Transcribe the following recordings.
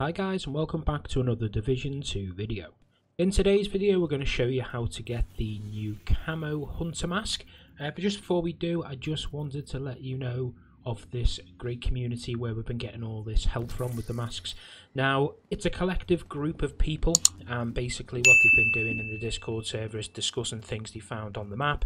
Hi guys and welcome back to another Division 2 video. In today's video we're going to show you how to get the new camo hunter mask. Uh, but just before we do I just wanted to let you know of this great community where we've been getting all this help from with the masks. Now it's a collective group of people and basically what they've been doing in the Discord server is discussing things they found on the map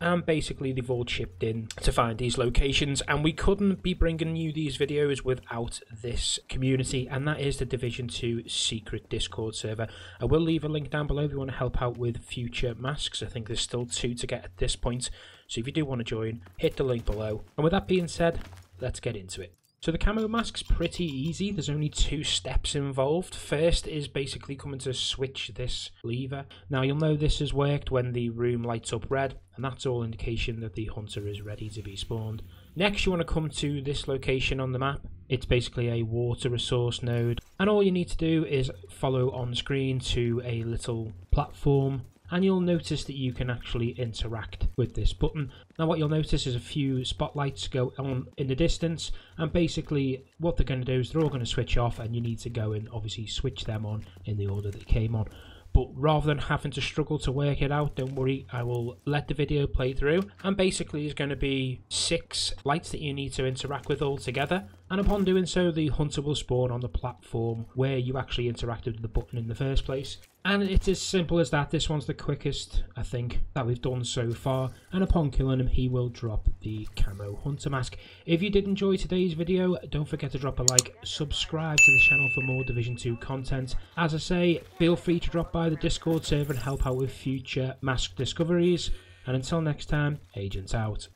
and basically they've all chipped in to find these locations and we couldn't be bringing you these videos without this community and that is the division 2 secret discord server. I will leave a link down below if you want to help out with future masks. I think there's still two to get at this point so if you do want to join hit the link below. And with that being said let's get into it so the camo mask's pretty easy. There's only two steps involved. First is basically coming to switch this lever. Now you'll know this has worked when the room lights up red and that's all indication that the hunter is ready to be spawned. Next you want to come to this location on the map. It's basically a water resource node and all you need to do is follow on screen to a little platform and you'll notice that you can actually interact with this button. Now what you'll notice is a few spotlights go on in the distance and basically what they're going to do is they're all going to switch off and you need to go and obviously switch them on in the order they came on. But rather than having to struggle to work it out, don't worry, I will let the video play through. And basically there's going to be six lights that you need to interact with all together. And upon doing so, the hunter will spawn on the platform where you actually interacted with the button in the first place. And it's as simple as that. This one's the quickest, I think, that we've done so far. And upon killing him, he will drop the camo hunter mask. If you did enjoy today's video, don't forget to drop a like, subscribe to the channel for more Division 2 content. As I say, feel free to drop by the Discord server and help out with future mask discoveries. And until next time, Agents out.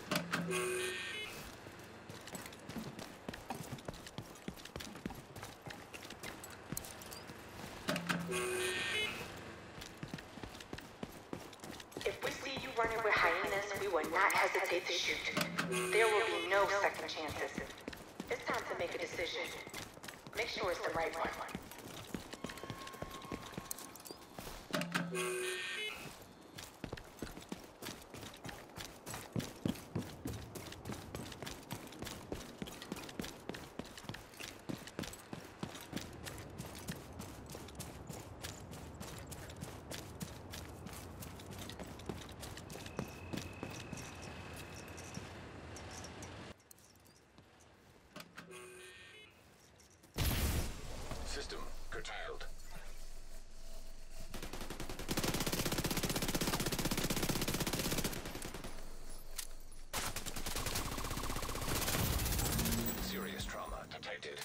If we see you running with hyenas, we will not hesitate to shoot. There will be no second chances. It's time to make a decision. Make sure it's the right one. System curtailed. Serious trauma detected.